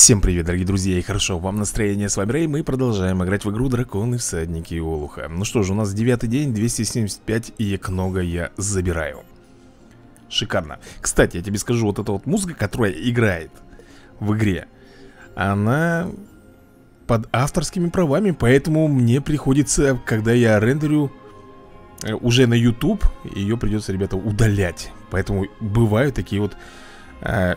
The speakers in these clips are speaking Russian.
Всем привет, дорогие друзья, и хорошо вам настроение, с вами Рэй, мы продолжаем играть в игру Драконы Всадники Олуха Ну что ж, у нас девятый день, 275, и много я забираю. Шикарно. Кстати, я тебе скажу, вот эта вот музыка, которая играет в игре Она под авторскими правами, поэтому мне приходится, когда я рендерю э, уже на YouTube, ее придется, ребята, удалять. Поэтому бывают такие вот э,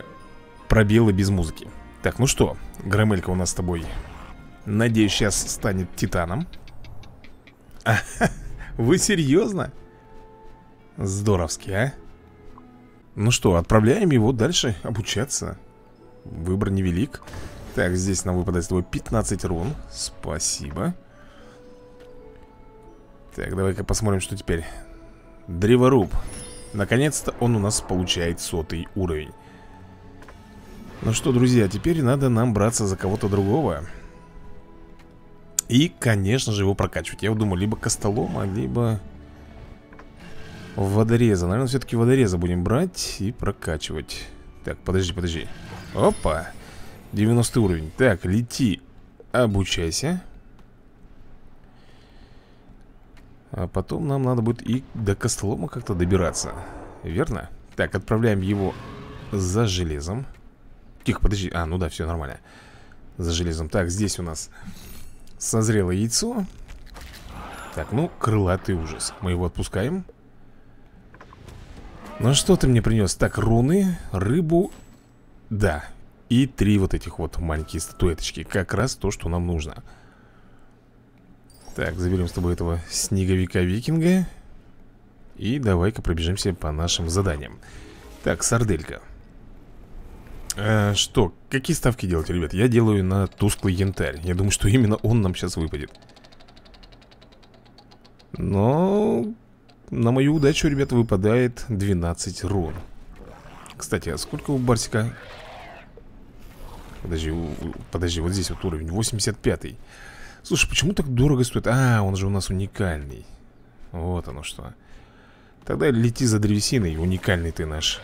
пробелы без музыки так, ну что, Громелька у нас с тобой Надеюсь, сейчас станет титаном. А, Вы серьезно? Здоровски, а? Ну что, отправляем его дальше обучаться. Выбор невелик. Так, здесь нам выпадает с тобой 15 рун. Спасибо. Так, давай-ка посмотрим, что теперь. Древоруб. Наконец-то он у нас получает сотый уровень ну что, друзья, теперь надо нам браться за кого-то другого. И, конечно же, его прокачивать. Я вот думаю, либо Костолома, либо Водореза. Наверное, все-таки водореза будем брать и прокачивать. Так, подожди, подожди. Опа 90 уровень. Так, лети, обучайся. А потом нам надо будет и до Костолома как-то добираться. Верно? Так, отправляем его за железом Тихо, подожди. А, ну да, все нормально. За железом. Так, здесь у нас созрело яйцо. Так, ну, крылатый ужас. Мы его отпускаем. Ну, что ты мне принес? Так, руны, рыбу. Да. И три вот этих вот маленькие статуэточки. Как раз то, что нам нужно. Так, заберем с тобой этого снеговика-викинга. И давай-ка пробежимся по нашим заданиям. Так, сарделька. Э, что, какие ставки делать, ребят? Я делаю на тусклый янтарь Я думаю, что именно он нам сейчас выпадет Но на мою удачу, ребят, выпадает 12 рун Кстати, а сколько у Барсика? Подожди, подожди, вот здесь вот уровень 85 -й. Слушай, почему так дорого стоит? А, он же у нас уникальный Вот оно что Тогда лети за древесиной, уникальный ты наш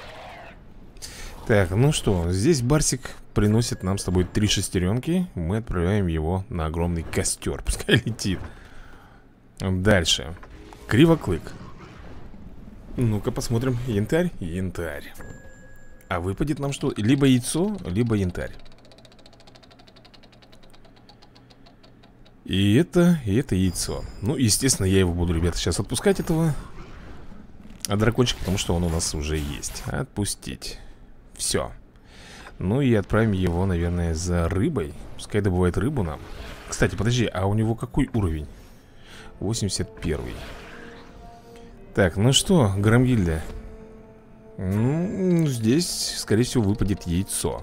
так, ну что, здесь Барсик приносит нам с тобой три шестеренки. Мы отправляем его на огромный костер Пускай летит. Дальше. Кривоклык. Ну-ка посмотрим. Янтарь, янтарь. А выпадет нам что? Либо яйцо, либо янтарь. И это, и это яйцо. Ну, естественно, я его буду, ребята, сейчас отпускать этого А дракончик, потому что он у нас уже есть. Отпустить все Ну и отправим его, наверное, за рыбой. Пускай добывает рыбу нам. Кстати, подожди, а у него какой уровень? 81 Так, ну что, Громгильда Ну, здесь, скорее всего, выпадет яйцо.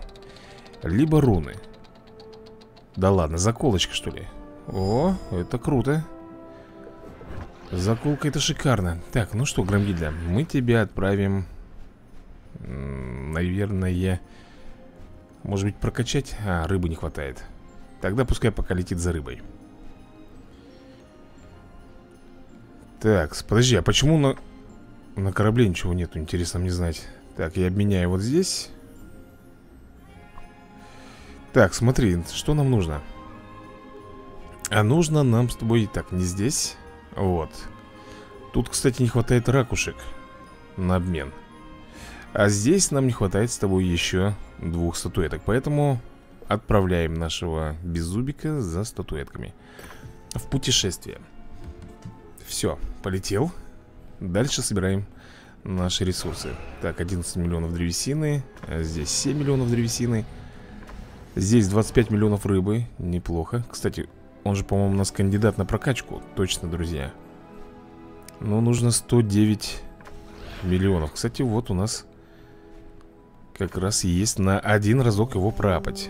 Либо руны. Да ладно, заколочка, что ли? О, это круто. Заколка это шикарно. Так, ну что, Громгильда, мы тебя отправим Наверное Может быть прокачать? А, рыбы не хватает Тогда пускай пока летит за рыбой Так, подожди, а почему на, на корабле ничего нету? Интересно мне знать Так, я обменяю вот здесь Так, смотри, что нам нужно? А нужно нам с тобой Так, не здесь Вот Тут, кстати, не хватает ракушек На обмен а здесь нам не хватает с тобой еще двух статуэток Поэтому отправляем нашего беззубика за статуэтками. В путешествие. Все, полетел. Дальше собираем наши ресурсы. Так, 11 миллионов древесины а Здесь 7 миллионов древесины. Здесь 25 миллионов рыбы. Неплохо. Кстати, он же, по-моему, у нас кандидат на прокачку. Точно, друзья. Но нужно 109 миллионов. Кстати, вот у нас как раз есть на один разок его пропать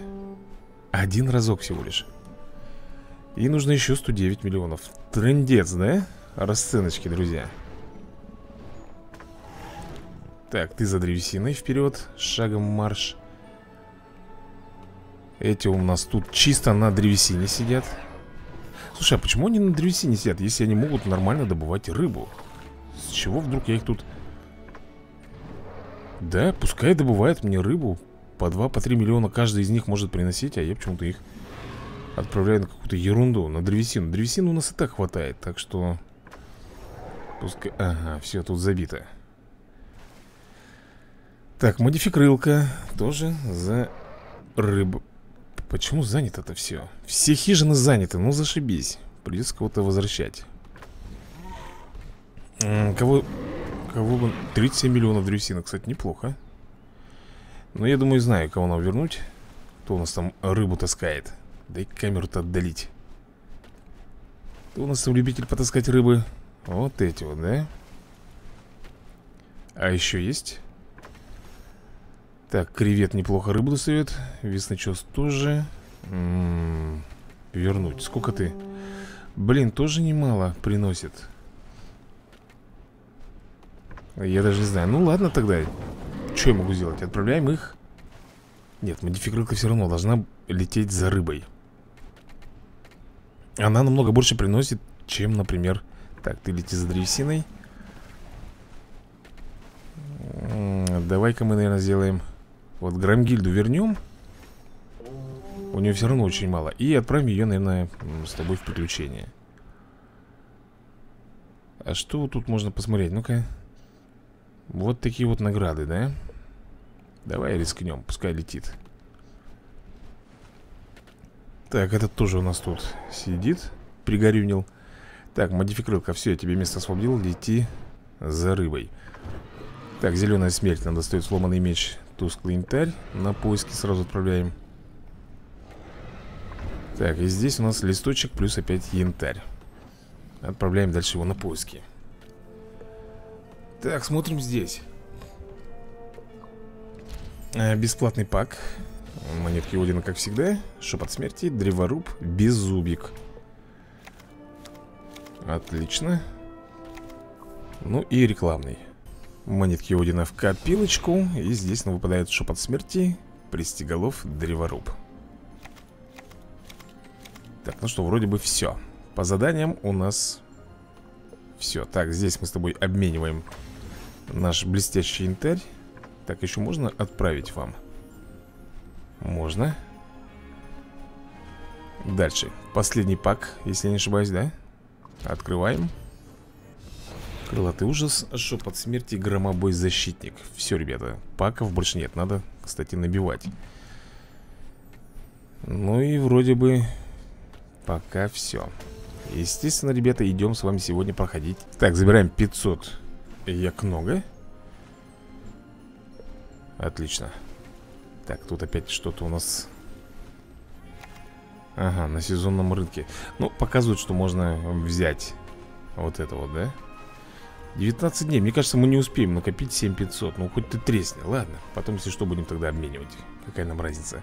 Один разок всего лишь. И нужно еще 109 миллионов. Трендец, да? Расценочки, друзья. Так, ты за древесиной вперед Шагом марш. Эти у нас тут чисто на древесине сидят. Слушай, а почему они на древесине сидят, если они могут нормально добывать рыбу? С чего вдруг я их тут да, пускай добывает мне рыбу. По 2, по 3 миллиона каждый из них может приносить А я почему-то их отправляю на какую-то ерунду На древесину. Древесины у нас и так хватает Так что Пускай... Ага, все тут забито. Так, модификрылка Тоже за рыбу Почему занято это все? Все хижины заняты, ну зашибись Придется кого-то возвращать. Кого... Кого бы... 37 миллионов древесины, кстати, неплохо Но я думаю, знаю, кого нам вернуть Кто у нас там рыбу таскает Дай камеру-то отдалить Кто у нас там любитель потаскать рыбы? Вот эти вот, да? А еще есть? Так, кревет неплохо рыбу достает Весночес тоже М -м -м, Вернуть Сколько ты? Блин, тоже немало приносит Я даже не знаю. Ну ладно тогда. Что я могу сделать? Отправляем их. Нет, модификатка все равно должна лететь за рыбой. Она намного больше приносит Чем, например Так, ты лети за древесиной. Давай-ка мы, наверное, сделаем. Вот Грамгильду вернем У нее все равно очень мало. И отправим ее, наверное, с тобой в приключение. А что тут можно посмотреть? Ну-ка Вот такие вот награды, да? Давай рискнем, пускай летит. Так, этот тоже у нас тут сидит Пригорюнил. Так, модификрылка, все, я тебе место освободил Лети за рыбой. Так, зеленая смерть Нам достает сломанный меч Тусклый янтарь На поиски сразу отправляем. Так, и здесь у нас листочек Плюс опять янтарь. Отправляем дальше его на поиски Так, смотрим здесь. Э, Бесплатный пак. Монетки Одина, как всегда. Шепот смерти, древоруб, беззубик. Отлично. Ну и рекламный. Монетки Одина в копилочку. И здесь нам выпадает шепот смерти Пристиголов, древоруб. Так, ну что, вроде бы все По заданиям у нас Все, так, здесь мы с тобой обмениваем Наш блестящий янтарь Так, еще можно отправить вам? Можно. Дальше, последний пак, если я не ошибаюсь, да? Открываем. Крылатый ужас, шепот смерти, громобой защитник. Все, ребята, паков больше нет Надо, кстати, набивать. Ну и вроде бы Пока все Естественно, ребята, идем с вами сегодня проходить. Так, забираем 500 Як много Отлично. Так, тут опять что-то у нас. Ага, на сезонном рынке. Ну, показывают, что можно взять Вот это вот, да? 19 дней, мне кажется, мы не успеем накопить 7500 Ну, хоть ты тресни, ладно Потом, если что, будем тогда обменивать. Какая нам разница?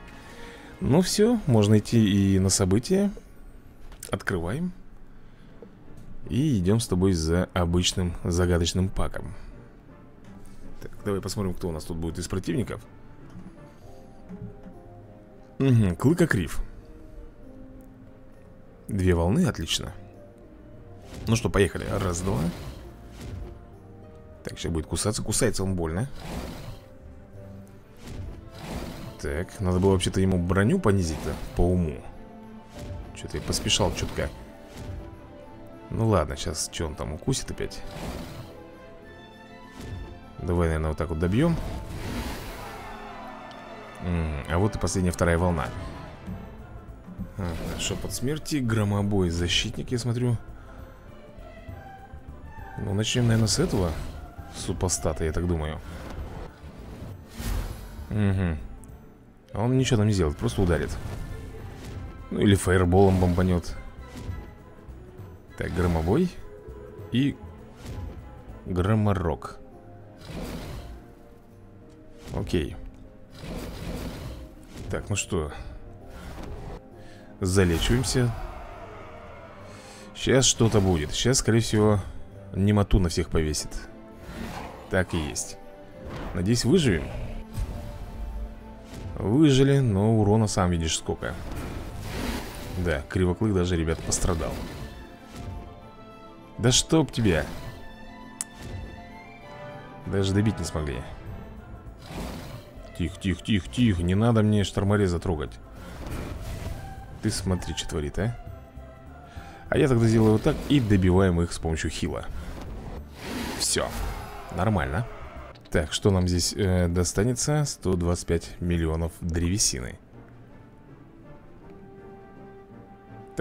Ну, все, можно идти и на события. Открываем И идем с тобой за обычным загадочным паком. Так, давай посмотрим, кто у нас тут будет из противников. Угу, Клыкокрив Две волны, отлично. Ну что, поехали. Раз, два. Так, сейчас будет кусаться Кусается он больно. Так, надо было вообще-то ему броню понизить-то По уму. Что-то я поспешал чутка Ну ладно, сейчас что он там укусит опять? Давай, наверное, вот так вот добьем А вот и последняя вторая волна. Ага, Шепот смерти, громобой, защитник, я смотрю. Ну, начнем, наверное, с этого Супостата, я так думаю. Угу Он ничего там не сделает, просто ударит. Ну или фаерболом бомбанет Так, громовой И Громорок. Окей. Так, ну что? Залечиваемся. Сейчас что-то будет. Сейчас, скорее всего, немоту на всех повесит. Так и есть. Надеюсь, выживем. Выжили, но урона сам видишь сколько. Да, Кривоклык даже, ребят, пострадал Да чтоб тебя Даже добить не смогли. Тихо, тихо, тихо, тихо. Не надо мне штормореза трогать. Ты смотри, что творит, а. А я тогда сделаю вот так И добиваем их с помощью хила. Все Нормально. Так, что нам здесь э, достанется? 125 миллионов древесины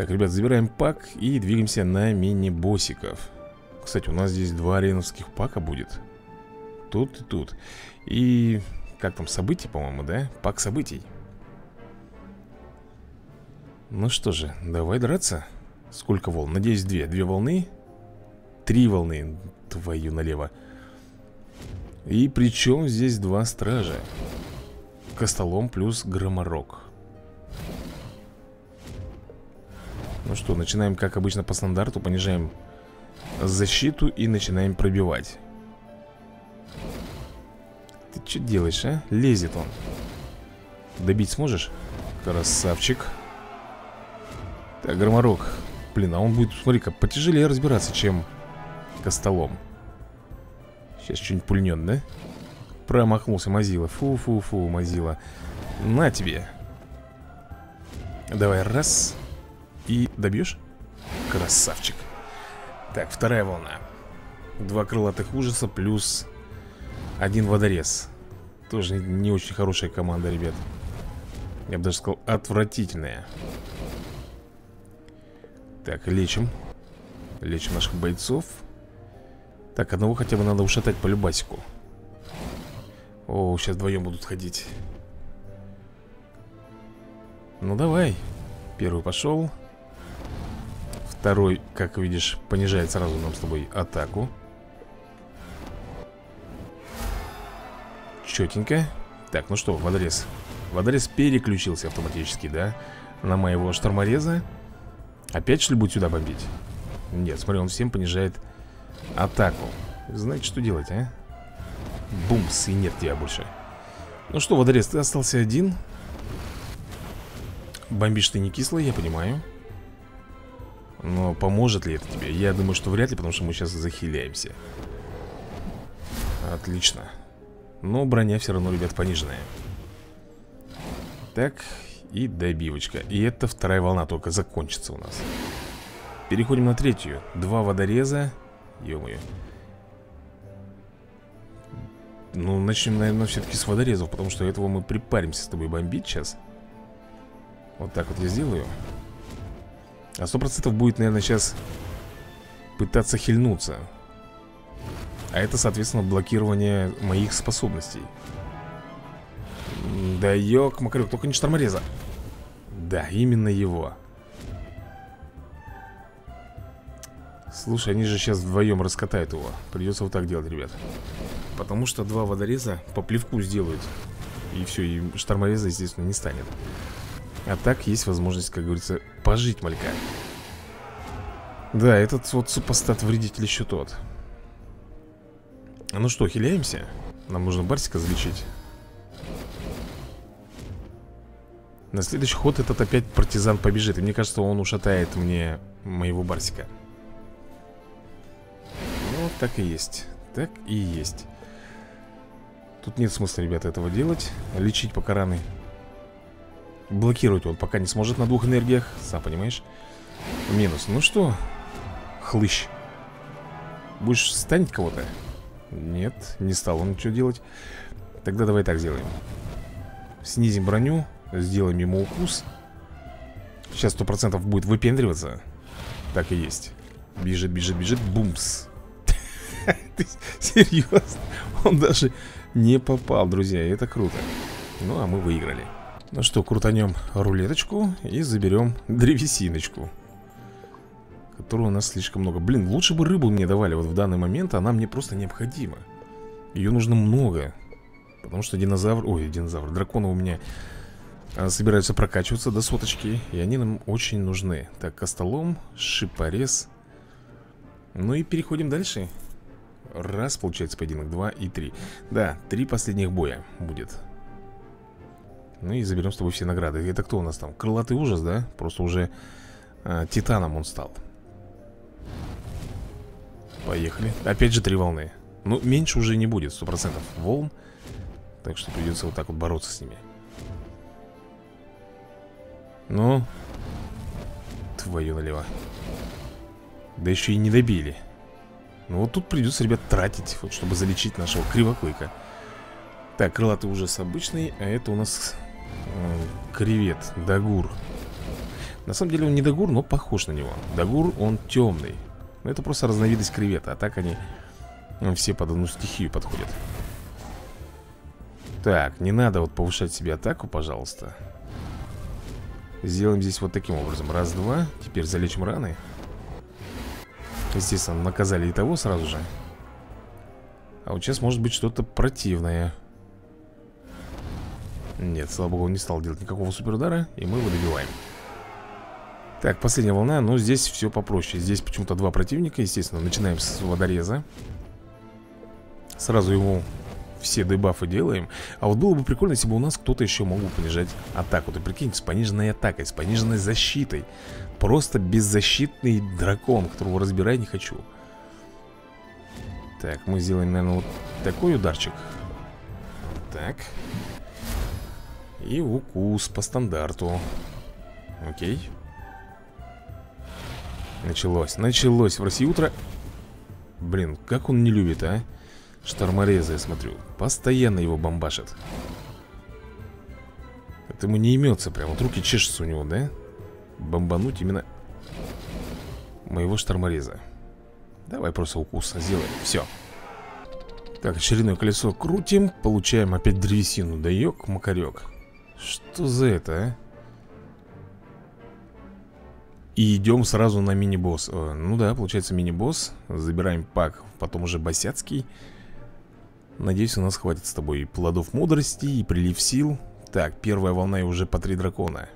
Так, ребят, забираем пак и двигаемся на мини-боссиков. Кстати, у нас здесь два ареновских пака будет. Тут и тут. И как там, события, по-моему, да? Пак событий. Ну что же, давай драться. Сколько волн? Надеюсь, две. Две волны? Три волны Твою налево. И причем здесь два стража. Костолом плюс громорок Ну что, начинаем, как обычно, по стандарту. Понижаем защиту и начинаем пробивать. Ты что делаешь, а? Лезет он. Добить сможешь? Красавчик. Так, громорок. Блин, а он будет, смотри-ка, потяжелее разбираться, чем Костолом. Сейчас что-нибудь пульнет, да? Промахнулся Мазила. Фу-фу-фу, Мазила. На тебе. Давай, раз И добьешь? Красавчик. Так, вторая волна. Два крылатых ужаса плюс один водорез. Тоже не очень хорошая команда, ребят. Я бы даже сказал, отвратительная. Так, лечим. Лечим наших бойцов. Так, одного хотя бы надо ушатать по любасику. О, сейчас вдвоем будут ходить. Ну давай. Первый пошел Второй, как видишь, понижает сразу нам с тобой атаку. Четенько Так, ну что, водорез. Водорез переключился автоматически, да На моего штормореза. Опять что ли будет сюда бомбить? Нет, смотри, он всем понижает атаку. Знаете, что делать, а? Бумс, и нет тебя больше. Ну что, водорез, ты остался один. Бомбишь ты не кислый, я понимаю Но поможет ли это тебе? Я думаю, что вряд ли, потому что мы сейчас захиляемся. Отлично. Но броня все равно, ребят, пониженная. Так, и добивочка. И это вторая волна только закончится у нас. Переходим на третью. Два водореза. Ё-моё. Ну, начнем, наверное, все-таки с водорезов Потому что этого мы припаримся с тобой бомбить сейчас Вот так вот я сделаю А сто процентов будет, наверное, сейчас Пытаться хильнуться. А это, соответственно, блокирование моих способностей. Да ёк, Макарек, только не штормореза. Да, именно его. Слушай, они же сейчас вдвоем раскатают его. Придется вот так делать, ребят. Потому что два водореза по плевку сделают. И все, и штормореза, естественно, не станет А так есть возможность, как говорится, пожить малька. Да, этот вот супостат-вредитель еще тот. Ну что, хиляемся? Нам нужно Барсика залечить. На следующий ход этот опять партизан побежит И мне кажется, он ушатает мне моего Барсика. Ну, так и есть. Так и есть. Тут нет смысла, ребята, этого делать. Лечить пока раны Блокировать он пока не сможет на двух энергиях Сам понимаешь? Минус, ну что Хлыщ. Будешь станет кого-то? Нет, не стал он ничего делать. Тогда давай так сделаем. Снизим броню Сделаем ему укус. Сейчас сто процентов будет выпендриваться. Так и есть. Бежит, бежит, бежит, бумс. Ты серьезно? Он даже не попал, друзья, это круто. Ну, а мы выиграли Ну что, крутанем рулеточку И заберем древесиночку которого у нас слишком много. Блин, лучше бы рыбу мне давали вот в данный момент Она мне просто необходима. Ее нужно много Потому что динозавр, ой, динозавр, драконы у меня а, Собираются прокачиваться до соточки И они нам очень нужны. Так, костолом, шипорез. Ну и переходим дальше. Раз, получается, поединок, два и три. Да, три последних боя будет Ну и заберем с тобой все награды. Это кто у нас там? Крылатый ужас, да? Просто уже а, титаном он стал. Поехали. Опять же три волны. Ну, меньше уже не будет, сто процентов волн. Так что придется вот так вот бороться с ними. Ну Твою налево. Да еще и не добили. Ну вот тут придется, ребят, тратить вот, Чтобы залечить нашего кривоклыка. Так, крылатый ужас обычный А это у нас э, кревет, дагур. На самом деле он не дагур, но похож на него. Дагур, он темный. Но это просто разновидность кревета А так они ну, все под одну стихию подходят. Так, не надо вот повышать себе атаку, пожалуйста. Сделаем здесь вот таким образом. Раз, два, теперь залечим раны. Естественно, наказали и того сразу же. А вот сейчас может быть что-то противное Нет, слава богу, он не стал делать никакого суперудара И мы его добиваем. Так, последняя волна, но здесь все попроще. Здесь почему-то два противника, естественно. Начинаем с водореза. Сразу ему все дебафы делаем. А вот было бы прикольно, если бы у нас кто-то еще мог бы понижать атаку. Ты прикинь, с пониженной атакой, с пониженной защитой. Просто беззащитный дракон, которого разбирать не хочу. Так, мы сделаем, наверное, вот такой ударчик. Так И укус по стандарту. Окей. Началось, началось в России утро. Блин, как он не любит, а? Штормореза, я смотрю. Постоянно его бомбашит Это ему не имется прям. Вот руки чешутся у него, да? Бомбануть именно Моего штормореза. Давай просто укус сделаем, все Так, очередное колесо крутим. Получаем опять древесину. Да ёк, макарек Что за это, а? И идем сразу на мини-босс. Ну да, получается мини-босс. Забираем пак, потом уже босяцкий. Надеюсь, у нас хватит с тобой плодов мудрости, и прилив сил. Так, первая волна и уже по три дракона.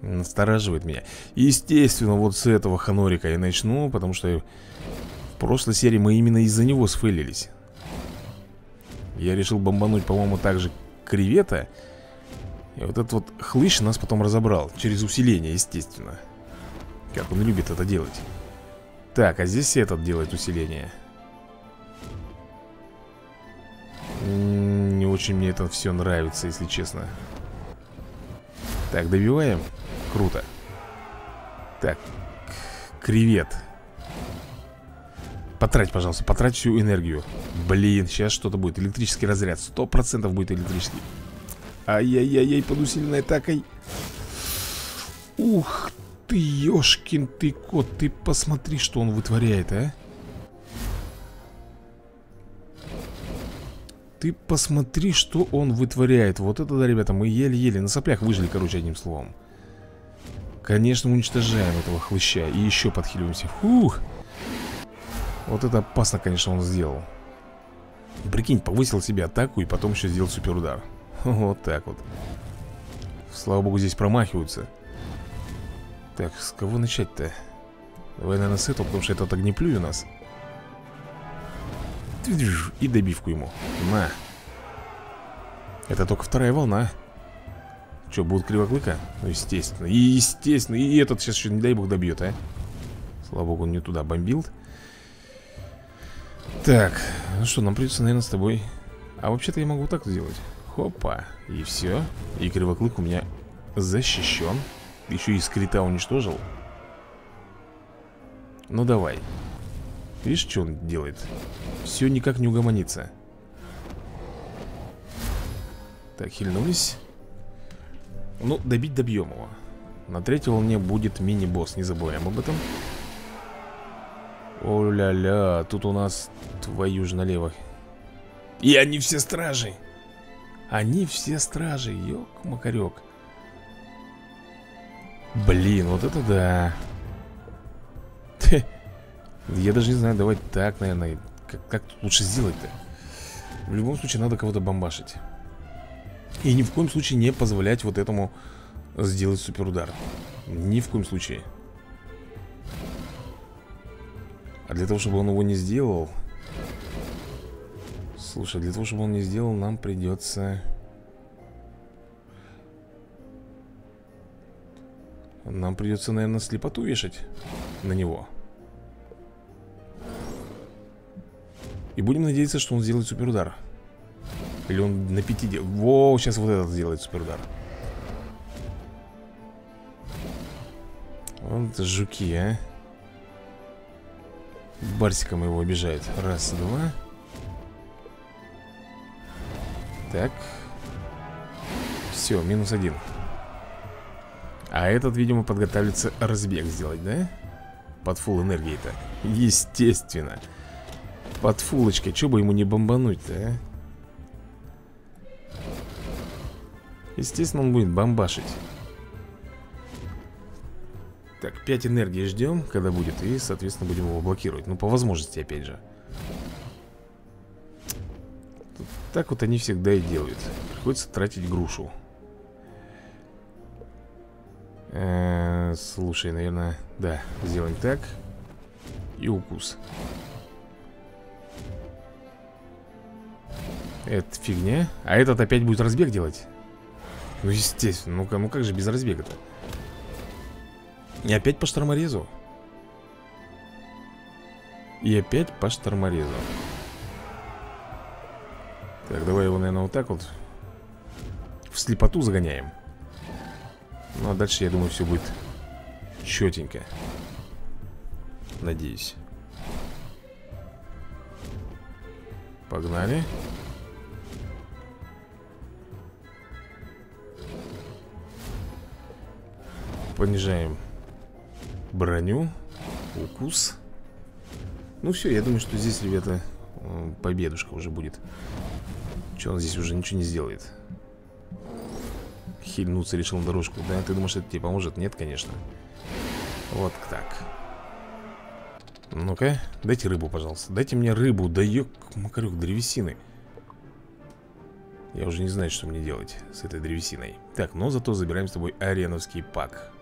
Настораживает меня. Естественно, вот с этого ханорика я начну Потому что в прошлой серии мы именно из-за него сфейлились. Я решил бомбануть, по-моему, также кревета. И вот этот вот хлыщ нас потом разобрал Через усиление, естественно. Как он любит это делать. Так, а здесь этот делает усиление. Не очень мне это все нравится, если честно. Так, добиваем. Круто. Так, кревет Потрать, пожалуйста, потрать всю энергию. Блин, сейчас что-то будет. Электрический разряд, сто процентов будет электрический. Ай-яй-яй-яй, под усиленной атакой. Ух ты, ёшкин ты кот. Ты посмотри, что он вытворяет, а. Ты посмотри, что он вытворяет. Вот это да, ребята, мы еле-еле на соплях выжили, короче, одним словом. Конечно, уничтожаем этого хлыща. И еще подхиливаемся. Фух Вот это опасно, конечно, он сделал. Прикинь, повысил себе атаку И потом еще сделал суперудар. Вот так вот. Слава богу, здесь промахиваются. Так, с кого начать-то? Давай, наверное, с этого, потому что этот огнеплюй у нас. И добивку ему. На. Это только вторая волна Что, будут кривоклыка? Ну, естественно И естественно И этот сейчас еще, не дай бог, добьет, а? Слава богу, он не туда бомбил Так Ну что, нам придется, наверное, с тобой. А вообще-то я могу так сделать. Хопа И все И кривоклык у меня защищен Еще и скрита уничтожил. Ну давай. Видишь, что он делает? Все никак не угомонится. Так, хильнулись. Ну, добить добьем его. На третьей волне будет мини-босс Не забываем об этом О-ля-ля, тут у нас твою же налево. И они все стражи. Они все стражи, ёк-макарёк. Блин, вот это да. Я даже не знаю, давай так, наверное Как, как лучше сделать-то? В любом случае надо кого-то бомбашить. И ни в коем случае не позволять вот этому сделать суперудар. Ни в коем случае А для того, чтобы он его не сделал Слушай, для того, чтобы он не сделал, нам придется... Нам придется, наверное, слепоту вешать на него. И будем надеяться, что он сделает суперудар. Или он на 50 Во, сейчас вот этот сделает суперудар. Вот жуки, а Барсиком его обижает Раз, два. Так. Все, минус один. А этот, видимо, подготавливается разбег сделать, да? Под фул энергией-то Естественно. Под фулочкой, что бы ему не бомбануть-то, а? Естественно, он будет бомбашить Так, 5 энергии ждем, когда будет И, соответственно, будем его блокировать. Ну, по возможности, опять же. Так вот они всегда и делают. Приходится тратить грушу. Э -э Слушай, наверное, да, сделаем так. И укус. Это фигня. А этот опять будет разбег делать? Ну, естественно, ну-ка, ну как же без разбега-то? И опять по шторморезу. И опять по шторморезу. Так, давай его, наверное, вот так вот В слепоту загоняем. Ну, а дальше, я думаю, все будет четенько Надеюсь. Погнали. Понижаем броню Укус. Ну все, я думаю, что здесь, ребята Победушка уже будет. Что он здесь уже ничего не сделает? Хильнуться решил на дорожку. Да, ты думаешь, это тебе поможет? Нет, конечно. Вот так. Ну-ка, дайте рыбу, пожалуйста. Дайте мне рыбу, да ёк, макарюк, древесины. Я уже не знаю, что мне делать с этой древесиной. Так, но зато забираем с тобой ареновский пак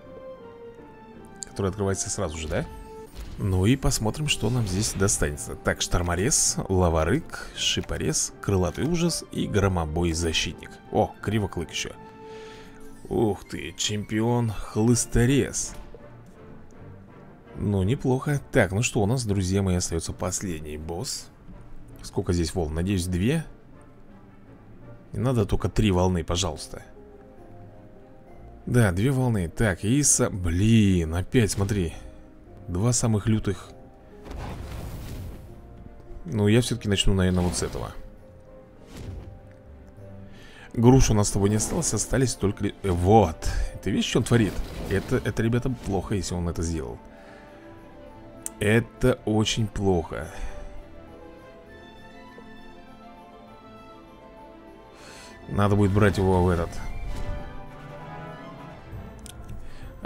Который открывается сразу же, да? Ну и посмотрим, что нам здесь достанется. Так, шторморез, лаварык, шипорез, крылатый ужас и громобой-защитник О, кривоклык еще. Ух ты, чемпион хлысторез. Ну, неплохо. Так, ну что, у нас, друзья мои, остается последний босс. Сколько здесь волн? Надеюсь, две? Не надо только три волны, пожалуйста Да, две волны. Так, Иса... Блин, опять, смотри. Два самых лютых. Ну, я все-таки начну, наверное, вот с этого. Груш у нас с тобой не осталось, остались только... Э, вот, ты видишь, что он творит? Это, это, ребята, плохо, если он это сделал. Это очень плохо. Надо будет брать его в этот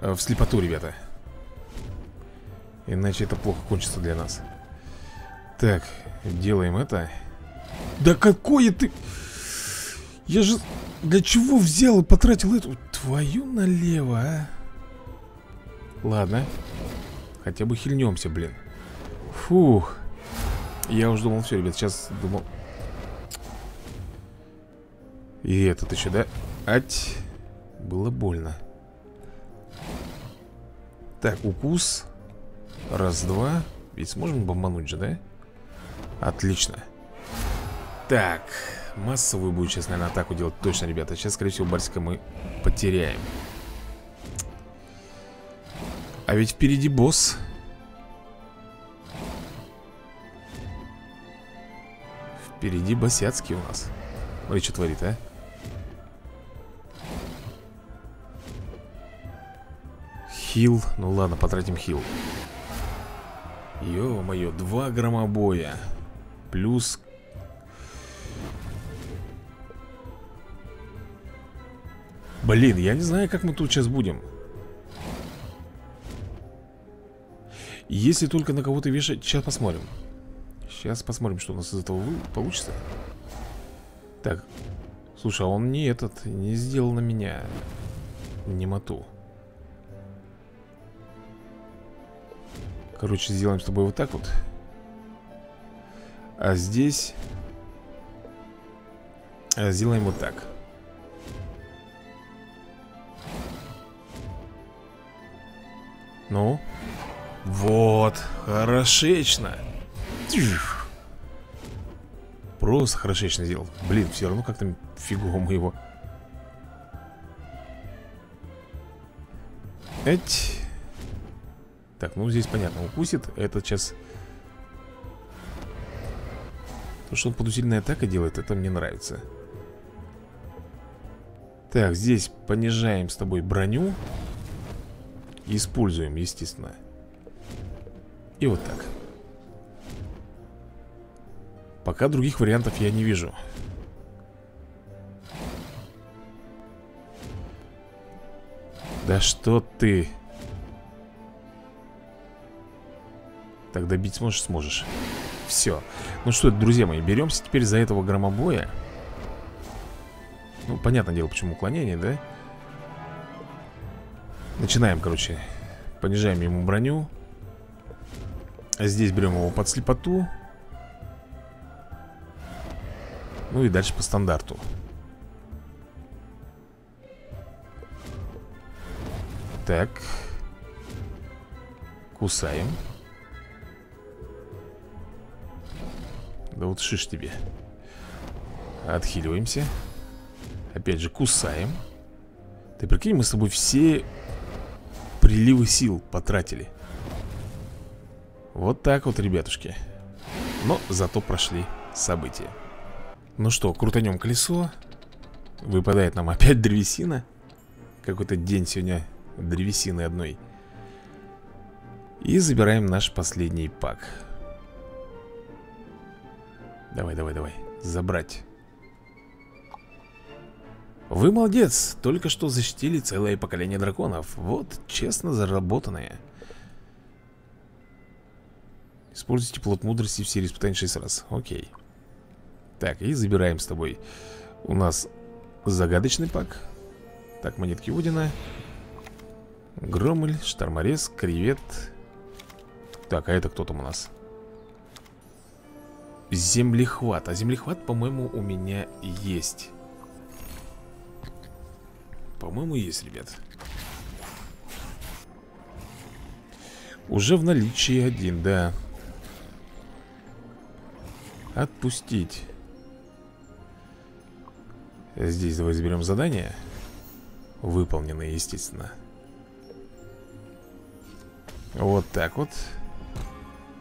В слепоту, ребята. Иначе это плохо кончится для нас. Так, делаем это. Да какое ты... Я же... Для чего взял и потратил эту... Твою налево, а? Ладно. Хотя бы хильнемся, блин. Фух. Я уже думал, все, ребят, сейчас думал. И этот еще, да? Ать. Было больно Так, укус. Раз, два. Ведь сможем бомбануть же, да? Отлично. Так Массовую будет сейчас, наверное, атаку делать Точно, ребята. Сейчас, скорее всего, Барсика мы потеряем. А ведь впереди босс. Впереди Босяцкий у нас. Смотри, что творит, а Хил, ну ладно, потратим хил. Ё-моё, два громобоя. Плюс Блин, я не знаю, как мы тут сейчас будем. Если только на кого-то вешать Сейчас посмотрим. Сейчас посмотрим, что у нас из этого получится. Так Слушай, а он не этот Не сделал на меня. Немоту Короче, сделаем с тобой вот так вот. А здесь а Сделаем вот так. Ну Вот, хорошечно. Просто хорошечно сделал. Блин, все равно как-то фигово мы его Эть Так, ну здесь понятно, укусит Это сейчас То, что он под усиленной атакой делает, это мне нравится. Так, здесь понижаем с тобой броню. Используем, естественно. И вот так. Пока других вариантов я не вижу. Да что ты Так добить сможешь? Сможешь. Все Ну что, друзья мои, беремся теперь за этого громобоя. Ну, понятное дело, почему уклонение, да? Начинаем, короче. Понижаем ему броню. Здесь берем его под слепоту. Ну и дальше по стандарту. Так. Кусаем Да вот шиш тебе. Отхиливаемся. Опять же кусаем. Ты прикинь, мы с тобой все Приливы сил потратили. Вот так вот, ребятушки. Но зато прошли события. Ну что, крутанем колесо. Выпадает нам опять древесина. Какой-то день сегодня древесины одной. И забираем наш последний пак Давай, давай, давай. Забрать. Вы молодец. Только что защитили целое поколение драконов. Вот, честно заработанное. Используйте плод мудрости в серии испытаний 6 раз Окей. Так, и забираем с тобой. У нас загадочный пак. Так, монетки Удина. Громель, шторморез, кревет Так, а это кто там у нас? Землехват. А землехват, по-моему, у меня есть. По-моему, есть, ребят. Уже в наличии один, да. Отпустить. Здесь давай заберем задание. Выполненное, естественно. Вот так вот.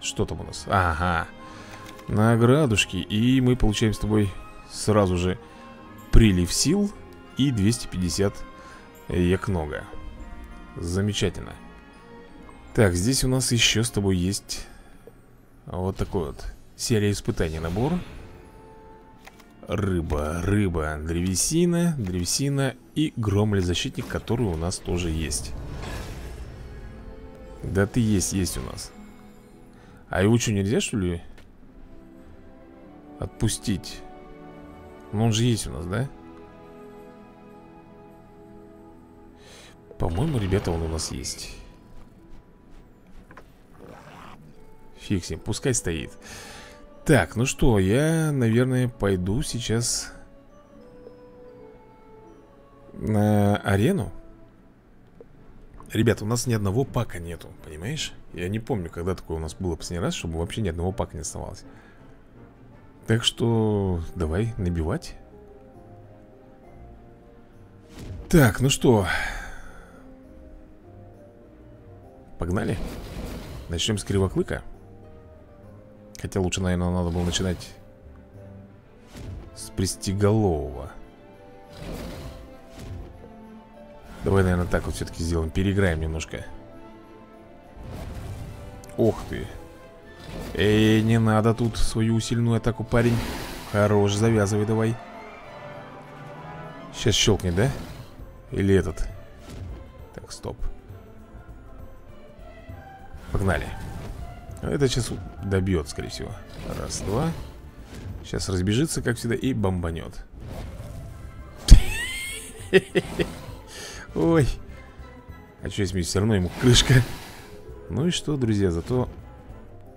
Что там у нас? Ага Наградушки И мы получаем с тобой сразу же Прилив сил И 250 якнога. Замечательно. Так, здесь у нас еще с тобой есть Вот такой вот Серия испытаний набор. Рыба, рыба, древесина, древесина и громль-защитник, который у нас тоже есть. Да ты есть, есть у нас. А его что, нельзя, что ли? Отпустить Ну он же есть у нас, да? По-моему, ребята, он у нас есть Фиксим, пускай стоит так, ну что, я, наверное, пойду сейчас на арену. Ребята, у нас ни одного пака нету, понимаешь? Я не помню, когда такое у нас было последний раз, чтобы вообще ни одного пака не оставалось. Так что давай набивать. Так, ну что. Погнали. Начнем с кривоклыка. Хотя лучше, наверное, надо было начинать с пристеголового. Давай, наверное, так вот все-таки сделаем. Переиграем немножко. Ох ты. Эй, не надо тут свою усиленную атаку, парень. Хорош, завязывай давай. Сейчас щелкнет, да? Или этот? Так, стоп. Погнали. Это сейчас добьет, скорее всего Раз, два Сейчас разбежится, как всегда, и бомбанет Ой А что если все равно ему крышка Ну и что, друзья, зато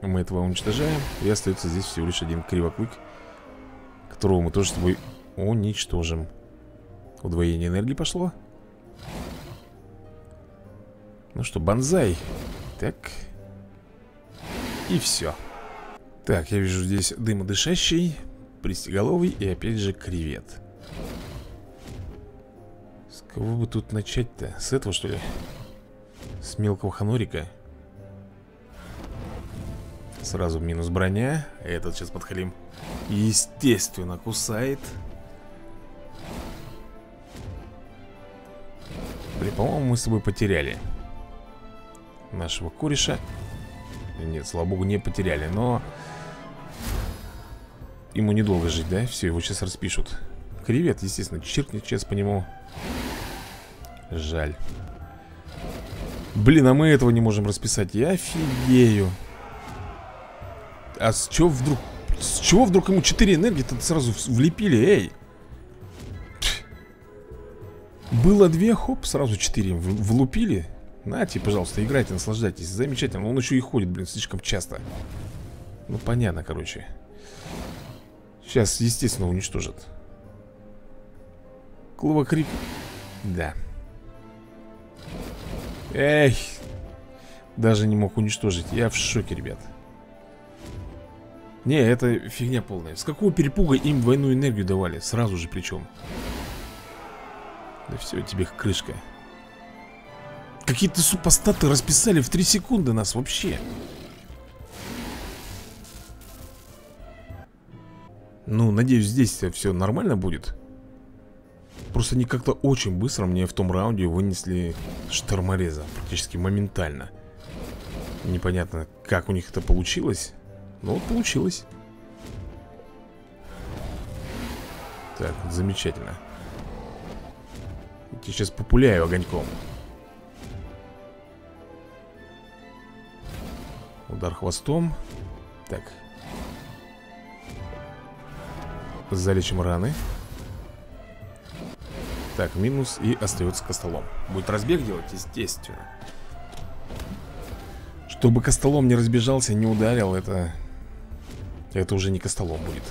Мы этого уничтожаем. И остается здесь всего лишь один кривоклык Которого мы тоже с тобой уничтожим. Удвоение энергии пошло. Ну что, банзай Так. И все Так, я вижу здесь дымодышащий Пристеголовый и опять же кревет. С кого бы тут начать-то? С этого что ли? С мелкого ханорика Сразу минус броня. Этот сейчас подхалим Естественно кусает. Блин, по-моему мы с тобой потеряли Нашего кореша Нет, слава богу, не потеряли Но Ему недолго жить, да? Все, его сейчас распишут. Кревет, естественно, чиркнет сейчас по нему. Жаль. Блин, а мы этого не можем расписать. Я офигею А с чего вдруг С чего вдруг ему 4 энергии-то сразу влепили, эй? Было 2, хоп, сразу 4 влупили. Нате, пожалуйста, играйте, наслаждайтесь. Замечательно, он еще и ходит, блин, слишком часто. Ну, понятно, короче. Сейчас, естественно, уничтожат. Клубокрик. Да. Эй! Даже не мог уничтожить. Я в шоке, ребят Не, это фигня полная. С какого перепуга им двойную энергию давали? Сразу же причем Да все, тебе крышка. Какие-то супостаты расписали в 3 секунды нас вообще. Ну, надеюсь, здесь все нормально будет. Просто они как-то очень быстро мне в том раунде вынесли штормореза Практически моментально. Непонятно, как у них это получилось Но вот получилось. Так, замечательно. Я сейчас популяю огоньком. Удар хвостом. Так, Залечим раны. Так, минус и остается костолом Будет разбег делать, естественно. Чтобы костолом не разбежался, не ударил Это... Это уже не костолом будет.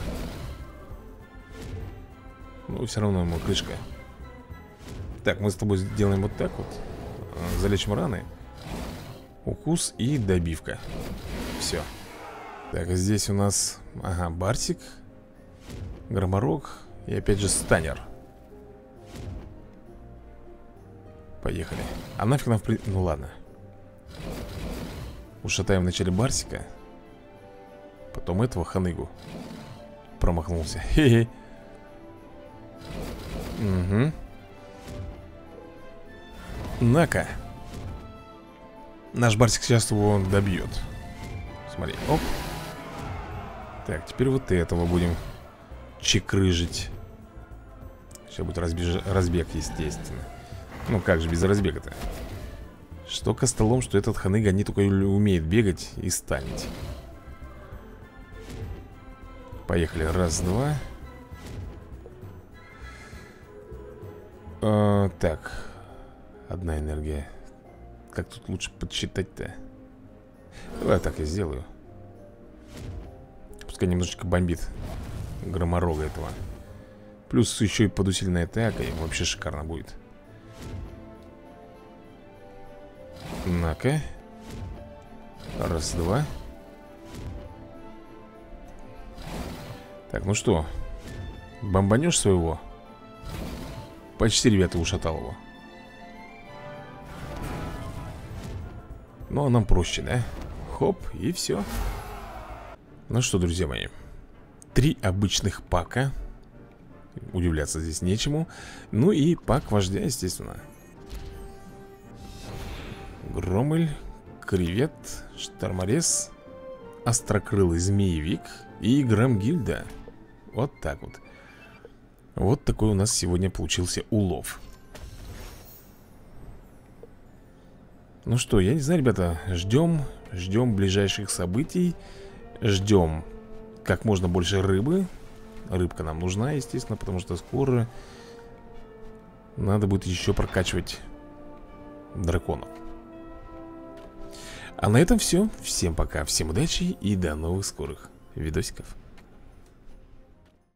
Ну, все равно ему крышка. Так, мы с тобой сделаем вот так вот. Залечим раны. Укус и добивка. Все Так, здесь у нас Ага, Барсик Громорог и опять же станер. Поехали. А нафиг нам при... Ну ладно. Ушатаем вначале Барсика Потом этого ханыгу Промахнулся Хе-хе. Угу На-ка. Наш Барсик сейчас его добьет. Смотри, оп. Так, теперь вот этого будем чекрыжить. Сейчас будет разбеж... разбег, естественно. Ну как же без разбега-то? Что костолом, что этот ханыга не только умеет бегать и станет Поехали, раз, два. А, Так. Одна энергия. Как тут лучше подсчитать-то. Давай так я сделаю. Пускай немножечко бомбит громорога этого. Плюс еще и под усиленной атакой. Вообще шикарно будет. На-ка. Раз, два Так, ну что Бомбанешь своего? Почти, ребята, ушатал его. Ну, а нам проще, да? Хоп, и все Ну что, друзья мои Три обычных пака. Удивляться здесь нечему. Ну и пак вождя, естественно. Громель, кревет, шторморез Острокрылый змеевик и грамгильда Вот так вот. Вот такой у нас сегодня получился улов. Ну что, я не знаю, ребята Ждем, ждем ближайших событий Ждем как можно больше рыбы. Рыбка нам нужна, естественно, потому что скоро Надо будет еще прокачивать драконов А на этом все Всем пока, всем удачи и до новых скорых видосиков